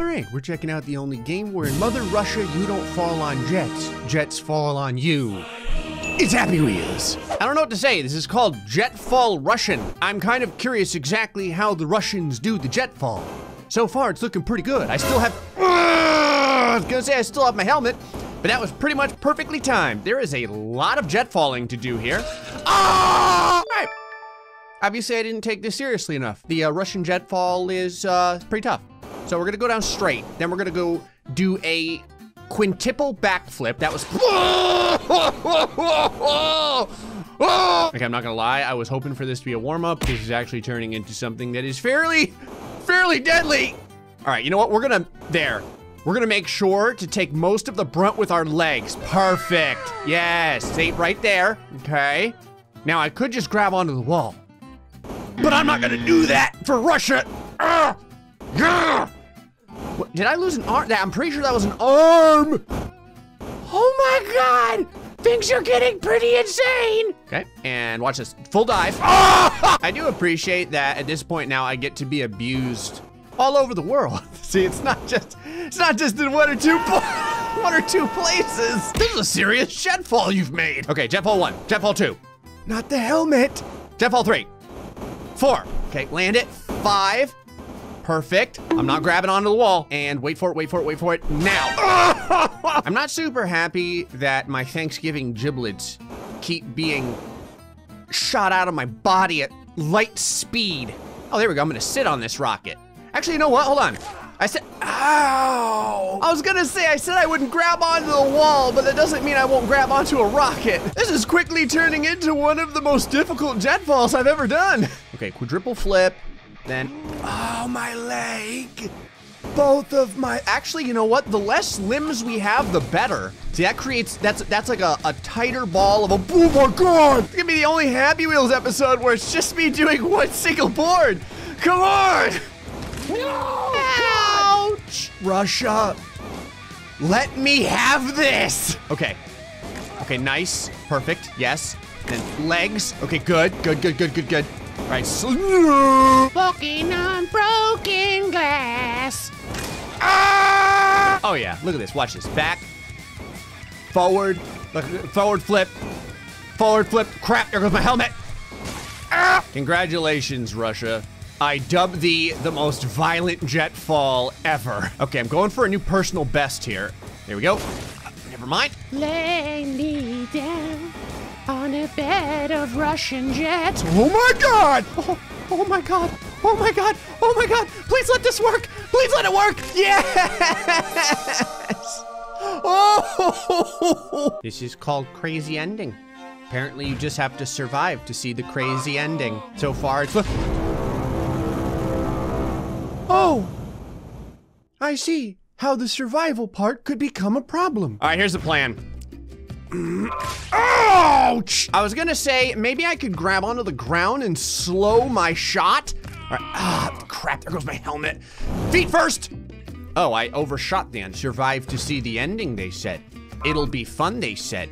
All right, we're checking out the only game where in Mother Russia you don't fall on jets. Jets fall on you. It's Happy Wheels. I don't know what to say. This is called Jetfall Russian. I'm kind of curious exactly how the Russians do the jet fall. So far, it's looking pretty good. I still have. I was gonna say I still have my helmet, but that was pretty much perfectly timed. There is a lot of jet falling to do here. Ah! Obviously, I didn't take this seriously enough. The uh, Russian jet fall is uh, pretty tough. So we're gonna go down straight. Then we're gonna go do a quintuple backflip. That was. Okay, I'm not gonna lie. I was hoping for this to be a warm up. This is actually turning into something that is fairly, fairly deadly. All right, you know what? We're gonna, there. We're gonna make sure to take most of the brunt with our legs. Perfect. Yes, stay right there. Okay. Now I could just grab onto the wall. But I'm not gonna do that for Russia. Ah! Ugh. Ugh. What, did I lose an arm? I'm pretty sure that was an arm. Oh my God. Things are getting pretty insane. Okay, and watch this. Full dive. Ah! I do appreciate that at this point now I get to be abused all over the world. See, it's not just it's not just in one or two one or two places. This is a serious jetfall you've made. Okay, jetfall one, jetfall two. Not the helmet. Jetfall three, four. Okay, land it. Five. Perfect. I'm not grabbing onto the wall. And wait for it, wait for it, wait for it. Now. I'm not super happy that my Thanksgiving giblets keep being shot out of my body at light speed. Oh, there we go. I'm gonna sit on this rocket. Actually, you know what? Hold on. I said, ow! I was gonna say, I said I wouldn't grab onto the wall, but that doesn't mean I won't grab onto a rocket. This is quickly turning into one of the most difficult jet falls I've ever done. Okay, quadruple flip, then, oh, my leg. Both of my, actually, you know what? The less limbs we have, the better. See, that creates, that's that's like a, a tighter ball of a, oh my God. It's gonna be the only Happy Wheels episode where it's just me doing one single board. Come on. No! Ouch! Russia, let me have this! Okay. Okay, nice. Perfect. Yes. Then legs. Okay, good. Good, good, good, good, good. Right. Walking on broken glass. ah! Oh, yeah. Look at this. Watch this. Back. Forward. Forward flip. Forward flip. Crap, there goes my helmet. Ah! Congratulations, Russia. I dub thee the most violent jet fall ever. Okay, I'm going for a new personal best here. There we go. Uh, never mind. Lay me down on a bed of Russian jets. Oh my god! Oh, oh my god! Oh my god! Oh my god! Please let this work! Please let it work! Yes! Oh! This is called crazy ending. Apparently, you just have to survive to see the crazy ending. So far, it's. Oh! I see how the survival part could become a problem. All right, here's the plan. Ouch! I was gonna say, maybe I could grab onto the ground and slow my shot. All right, ah, crap, there goes my helmet. Feet first! Oh, I overshot then. Survived to see the ending, they said. It'll be fun, they said.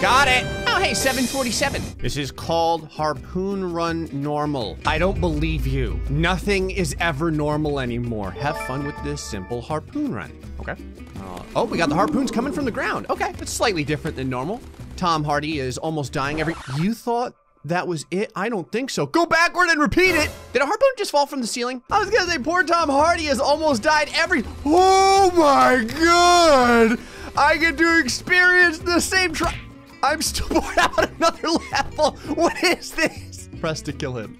Got it! Oh, hey, 747. This is called Harpoon Run Normal. I don't believe you. Nothing is ever normal anymore. Have fun with this simple harpoon run. Okay. Uh, oh, we got the harpoons coming from the ground. Okay, it's slightly different than normal. Tom Hardy is almost dying every. You thought that was it? I don't think so. Go backward and repeat it. Did a harpoon just fall from the ceiling? I was gonna say poor Tom Hardy has almost died every. Oh my god! I get to experience the same try. I'm still bored out another level. What is this? Press to kill him.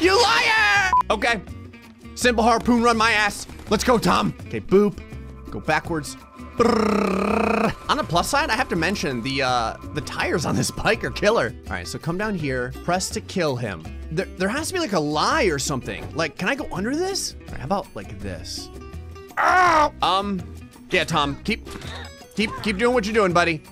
You liar! Okay. Simple harpoon run my ass. Let's go, Tom. Okay, boop. Go backwards. Brrr. On the plus side, I have to mention the uh, the tires on this bike are killer. All right, so come down here, press to kill him. There, there has to be like a lie or something. Like, can I go under this? Right, how about like this? Ow! Um, yeah, Tom, keep, keep, keep doing what you're doing, buddy.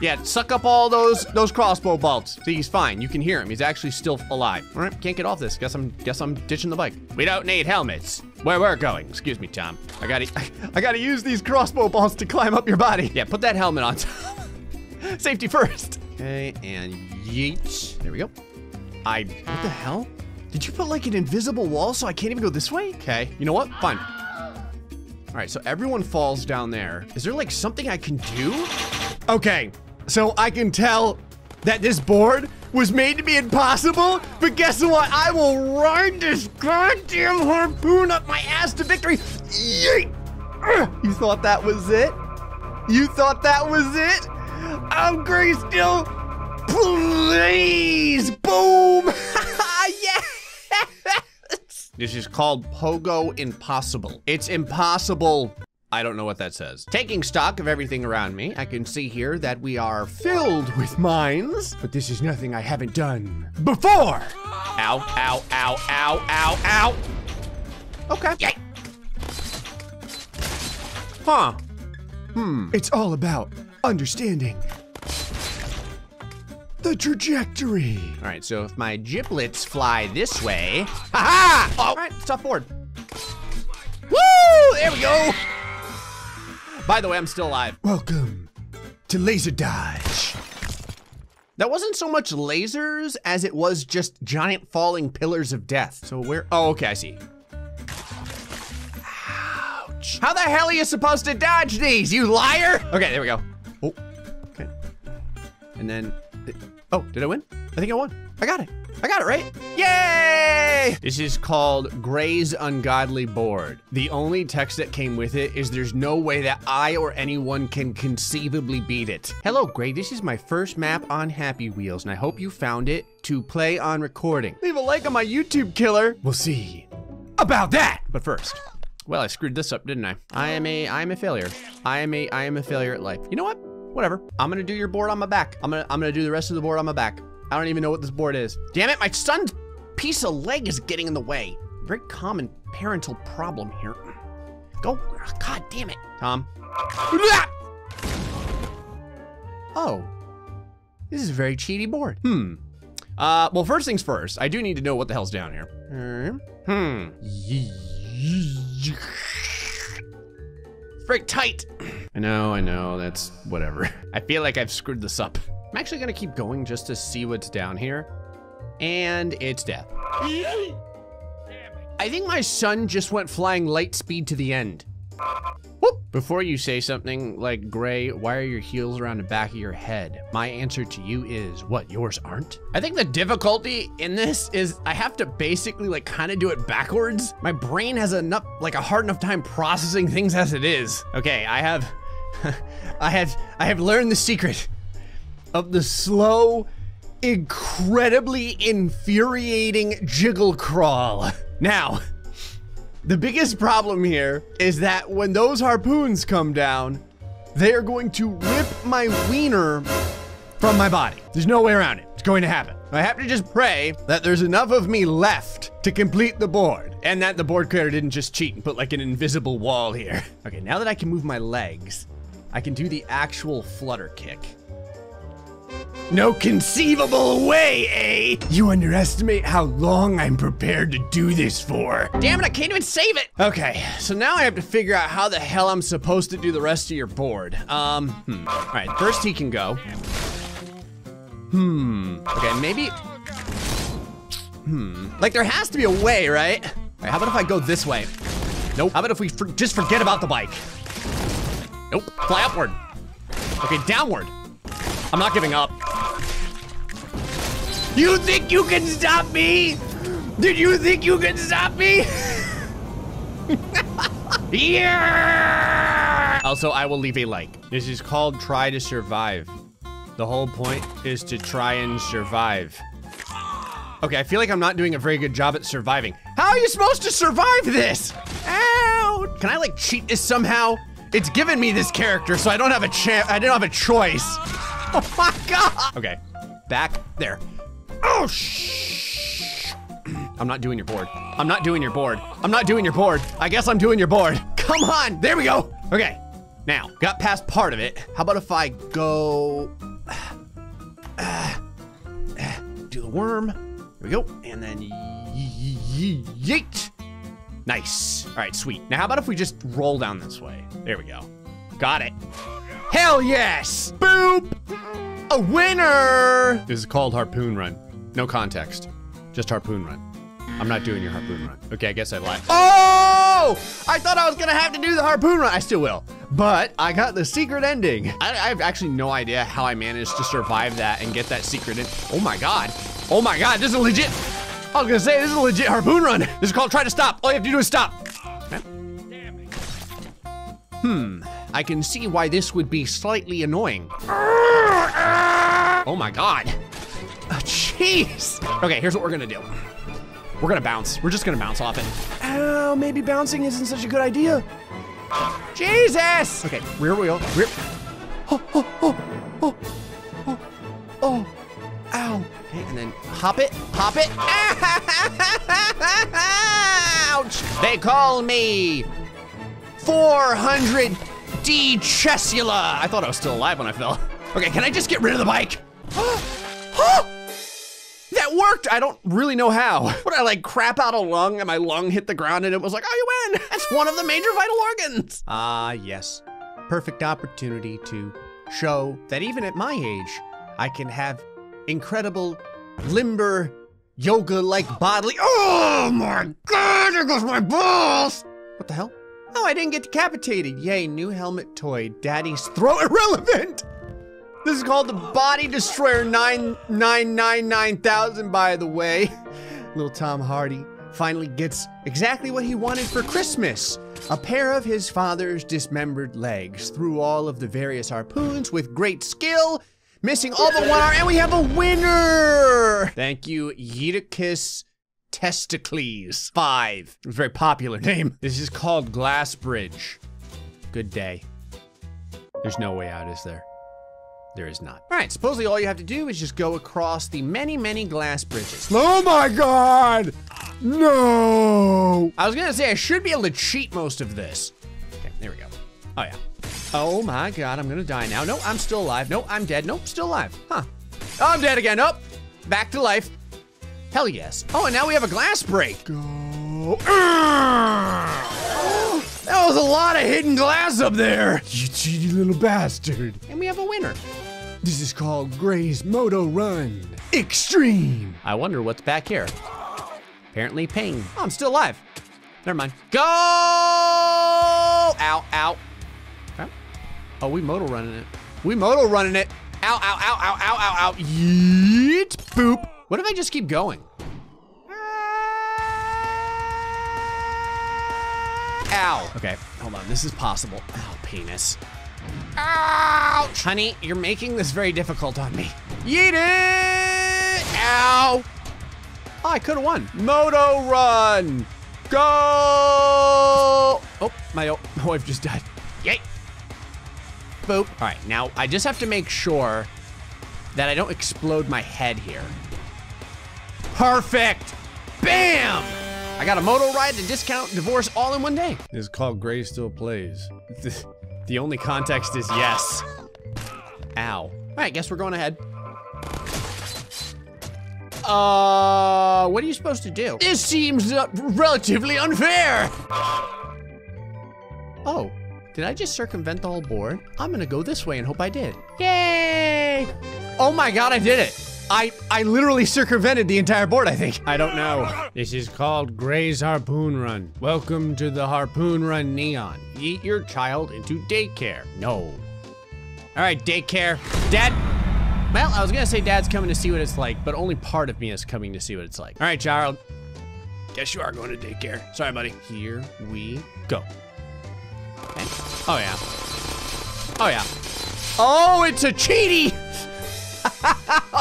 Yeah, suck up all those those crossbow bolts. See, he's fine. You can hear him. He's actually still alive. All right, can't get off this. Guess I'm guess I'm ditching the bike. We don't need helmets. Where we're going. Excuse me, Tom. I gotta I gotta use these crossbow bolts to climb up your body. Yeah, put that helmet on. Safety first. Okay, and yeet. There we go. I what the hell? Did you put like an invisible wall so I can't even go this way? Okay, you know what? Fine. All right, so everyone falls down there. Is there like something I can do? Okay, so I can tell that this board was made to be impossible, but guess what? I will ride this goddamn harpoon up my ass to victory. Yeet! You thought that was it? You thought that was it? I'm Gray still. Please, boom! yes! This is called Pogo Impossible. It's impossible. I don't know what that says. Taking stock of everything around me, I can see here that we are filled with mines, but this is nothing I haven't done before. Ow, ow, ow, ow, ow, ow. Okay. Yay. Huh. Hmm. It's all about understanding the trajectory. All right, so if my giblets fly this way, ha ha! All right, stop board. Woo! There we go. By the way, I'm still alive. Welcome to Laser Dodge. That wasn't so much lasers as it was just giant falling pillars of death. So where? Oh, okay, I see. Ouch. How the hell are you supposed to dodge these, you liar? Okay, there we go. Oh, okay. And then, oh, did I win? I think I won. I got it. I got it right. Yay! This is called Gray's Ungodly Board. The only text that came with it is there's no way that I or anyone can conceivably beat it. Hello, Gray. This is my first map on Happy Wheels, and I hope you found it to play on recording. Leave a like on my YouTube killer. We'll see about that. But first, well, I screwed this up, didn't I? I am a I am a failure. I am a I am a failure at life. You know what? Whatever. I'm gonna do your board on my back. I'm gonna I'm gonna do the rest of the board on my back. I don't even know what this board is. Damn it, my son's piece of leg is getting in the way. Very common parental problem here. Go. God damn it. Tom. Oh. This is a very cheaty board. Hmm. Uh, well, first things first, I do need to know what the hell's down here. Hmm. It's very tight. I know, I know, that's whatever. I feel like I've screwed this up. I'm actually gonna keep going just to see what's down here. And it's death. I think my son just went flying light speed to the end. Whoop. Before you say something like, Gray, why are your heels around the back of your head? My answer to you is, what, yours aren't? I think the difficulty in this is I have to basically like kind of do it backwards. My brain has enough, like a hard enough time processing things as it is. Okay, I have, I have, I have learned the secret of the slow, incredibly infuriating jiggle crawl. Now, the biggest problem here is that when those harpoons come down, they are going to rip my wiener from my body. There's no way around it. It's going to happen. I have to just pray that there's enough of me left to complete the board and that the board creator didn't just cheat and put like an invisible wall here. Okay, now that I can move my legs, I can do the actual flutter kick. No conceivable way, eh? You underestimate how long I'm prepared to do this for. Damn it, I can't even save it. Okay, so now I have to figure out how the hell I'm supposed to do the rest of your board. Um, hmm. All right, first he can go. Hmm, okay, maybe. Hmm, like there has to be a way, right? All right, how about if I go this way? Nope. How about if we for just forget about the bike? Nope, fly upward. Okay, downward. I'm not giving up. You think you can stop me? Did you think you can stop me? yeah! Also, I will leave a like. This is called try to survive. The whole point is to try and survive. Okay, I feel like I'm not doing a very good job at surviving. How are you supposed to survive this? Ow! Can I like cheat this somehow? It's given me this character, so I don't have a chance. I don't have a choice. Oh my god! Okay, back there. Oh shh! I'm not doing your board. I'm not doing your board. I'm not doing your board. I guess I'm doing your board. Come on, there we go. Okay, now got past part of it. How about if I go? do the worm. There we go, and then yeet. Nice. All right, sweet. Now, how about if we just roll down this way? There we go. Got it. Hell yes! Boop! A winner! This is called Harpoon Run. No context. Just Harpoon Run. I'm not doing your harpoon run. Okay, I guess I lied. Oh! I thought I was gonna have to do the harpoon run. I still will. But I got the secret ending. I, I have actually no idea how I managed to survive that and get that secret in. Oh my God. Oh my God, this is legit. I was gonna say, this is a legit harpoon run. This is called try to stop. All you have to do is stop. Hmm, I can see why this would be slightly annoying. Oh my God. Oh, Jeez. Okay, here's what we're gonna do. We're gonna bounce. We're just gonna bounce off it. Oh, maybe bouncing isn't such a good idea. Jesus! Okay, rear wheel. Rear. Oh, oh, oh, oh, oh, oh. Ow. Okay, and then hop it, hop it. Ouch! They call me 400 D Chesula. I thought I was still alive when I fell. Okay, can I just get rid of the bike? Oh, worked. I don't really know how. Would I like crap out a lung and my lung hit the ground and it was like, oh, you win. That's one of the major vital organs. Ah, yes. Perfect opportunity to show that even at my age, I can have incredible limber yoga-like bodily. Oh my God, there goes my balls. What the hell? Oh, I didn't get decapitated. Yay, new helmet toy. Daddy's throat irrelevant. This is called the Body Destroyer 9999,000, by the way. Little Tom Hardy finally gets exactly what he wanted for Christmas a pair of his father's dismembered legs through all of the various harpoons with great skill, missing all but one arm, and we have a winner! Thank you, Eutychus Testicles 5. It a very popular name. This is called Glass Bridge. Good day. There's no way out, is there? There is not. All right, supposedly all you have to do is just go across the many, many glass bridges. Oh my God! No! I was gonna say, I should be able to cheat most of this. Okay, there we go. Oh yeah. Oh my God, I'm gonna die now. No, I'm still alive. No, I'm dead. Nope, still alive. Huh. Oh, I'm dead again. Nope. Back to life. Hell yes. Oh, and now we have a glass break. Go. That was a lot of hidden glass up there. You cheaty little bastard. And we have a winner. This is called Gray's Moto Run Extreme. I wonder what's back here. Apparently ping. Oh, I'm still alive. Never mind. Go! Ow, ow. Okay. Oh, we moto running it. We moto running it. Ow, ow, ow, ow, ow, ow, ow. Yeet, boop. What if I just keep going? Ow. Okay, hold on. This is possible. Ow, penis. Ouch! Honey, you're making this very difficult on me. Yeet it! Ow! Oh, I could have won. Moto run! Go! Oh, my oh, my wife just died. Yay! Boop. All right, now I just have to make sure that I don't explode my head here. Perfect! Bam! I got a moto ride, a discount, divorce, all in one day. This called Gray Still Plays. The only context is yes. Ow. All right, guess we're going ahead. Uh, what are you supposed to do? This seems uh, relatively unfair. Oh, did I just circumvent the whole board? I'm gonna go this way and hope I did. Yay! Oh my God, I did it. I, I literally circumvented the entire board, I think. I don't know. This is called Gray's Harpoon Run. Welcome to the Harpoon Run Neon. Eat your child into daycare. No. All right, daycare. Dad. Well, I was gonna say dad's coming to see what it's like, but only part of me is coming to see what it's like. All right, child. Guess you are going to daycare. Sorry, buddy. Here we go. Okay. Oh, yeah. Oh, yeah. Oh, it's a cheaty!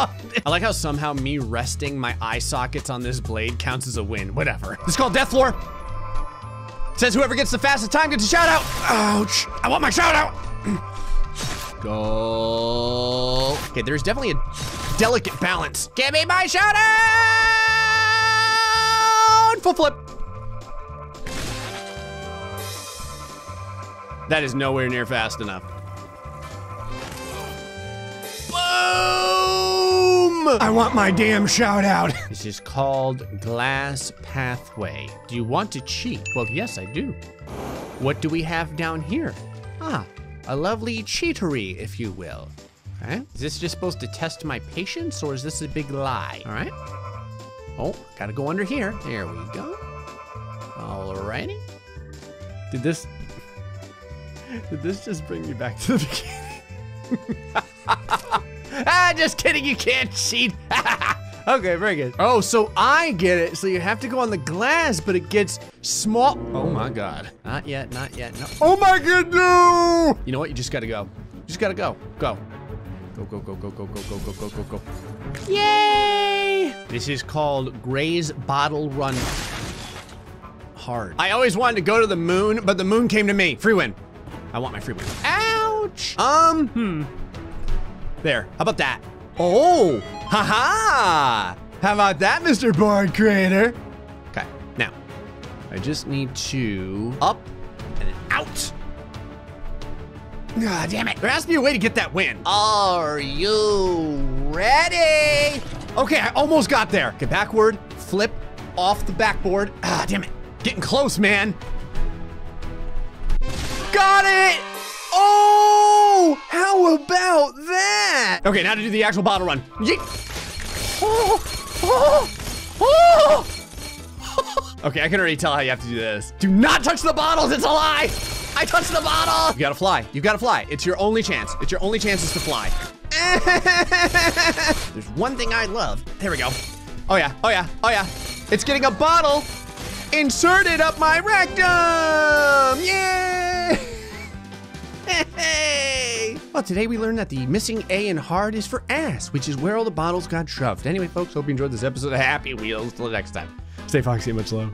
I like how somehow me resting my eye sockets on this blade counts as a win. Whatever. Is called Death Floor. Says whoever gets the fastest time gets a shout out. Ouch. I want my shout out. Go. Okay, there's definitely a delicate balance. Give me my shout out. Full flip. That is nowhere near fast enough. Boom! I want my damn shout out. This is called Glass Pathway. Do you want to cheat? Well, yes, I do. What do we have down here? Ah, a lovely cheatery, if you will. Okay. Is this just supposed to test my patience or is this a big lie? All right. Oh, gotta go under here. There we go. Alrighty. Did this, did this just bring me back to the beginning? ah, just kidding, you can't cheat. okay, very good. Oh, so I get it. So you have to go on the glass, but it gets small. Oh my God. Not yet, not yet, no. Oh my God, no! You know what, you just gotta go. You just gotta go, go. Go, go, go, go, go, go, go, go, go, go, go. Yay! This is called Gray's Bottle Run Hard. I always wanted to go to the moon, but the moon came to me. Free win. I want my free win. Ouch! Um, hmm. There. How about that? Oh! Haha! How about that, Mr. Board Creator? Okay, now, I just need to up and out. Ah, damn it. There has to be a way to get that win. Are you ready? Okay, I almost got there. Get backward, flip off the backboard. Ah, damn it. Getting close, man. Got it! Oh! Oh, how about that? Okay, now to do the actual bottle run. Yeet. Oh, oh, oh. okay, I can already tell how you have to do this. Do not touch the bottles, it's a lie! I touched the bottle! You gotta fly, you gotta fly. It's your only chance. It's your only chance is to fly. There's one thing I love. There we go. Oh yeah, oh yeah, oh yeah. It's getting a bottle inserted up my rectum! Yay! Hey! Well, today we learned that the missing A in hard is for ass, which is where all the bottles got shoved. Anyway, folks, hope you enjoyed this episode of Happy Wheels. Till next time, stay foxy and much love.